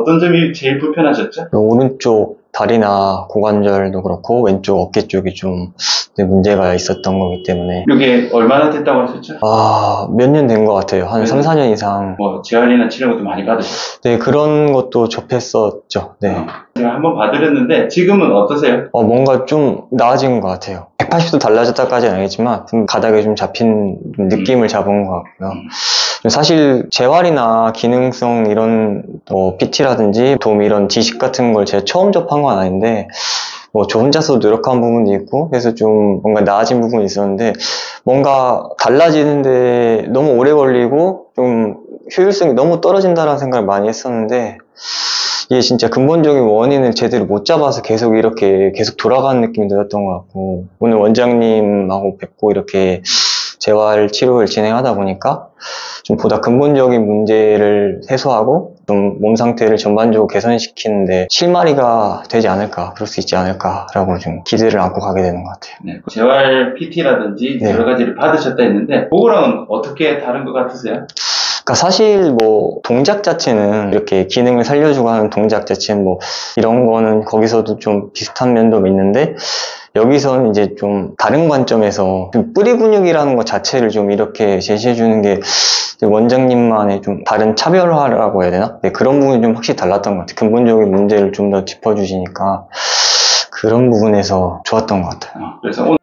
어떤 점이 제일 불편하셨죠? 오른쪽 다리나 고관절도 그렇고 왼쪽 어깨 쪽이 좀 네, 문제가 있었던 거기 때문에 이게 얼마나 됐다고 하셨죠? 아, 몇 년 된 것 같아요. 한 네. 3, 4년 이상. 뭐 재활이나 치료 것도 많이 받으셨어요. 네, 그런 것도 접했었죠. 네. 제가 한번 봐드렸는데 지금은 어떠세요? 어, 뭔가 좀 나아진 것 같아요. 180도 달라졌다까지는 아니지만 좀 가닥에 좀 잡힌 느낌을 잡은 것 같고요. 음. 사실 재활이나 기능성 이런 뭐 PT라든지 도움 이런 지식 같은 걸 제가 처음 접한 건 아닌데 뭐 저 혼자서 노력한 부분도 있고 그래서 좀 뭔가 나아진 부분이 있었는데 뭔가 달라지는데 너무 오래 걸리고 좀 효율성이 너무 떨어진다라는 생각을 많이 했었는데 이게 진짜 근본적인 원인을 제대로 못 잡아서 계속 이렇게 계속 돌아가는 느낌이 들었던 것 같고 오늘 원장님하고 뵙고 이렇게 재활 치료를 진행하다 보니까 좀 보다 근본적인 문제를 해소하고 좀 몸 상태를 전반적으로 개선시키는데 실마리가 되지 않을까 그럴 수 있지 않을까라고 좀 기대를 안고 가게 되는 것 같아요. 네, 재활 PT라든지 네. 여러 가지를 받으셨다 했는데 그거랑은 어떻게 다른 것 같으세요? 그러니까 사실 뭐 동작 자체는 이렇게 기능을 살려주고 하는 동작 자체는 뭐 이런 거는 거기서도 좀 비슷한 면도 있는데 여기서는 이제 좀 다른 관점에서 좀 뿌리 근육이라는 것 자체를 좀 이렇게 제시해 주는 게 원장님만의 좀 다른 차별화라고 해야 되나? 네, 그런 부분이 좀 확실히 달랐던 것 같아요. 근본적인 문제를 좀 더 짚어주시니까 그런 부분에서 좋았던 것 같아요. 어, 그래서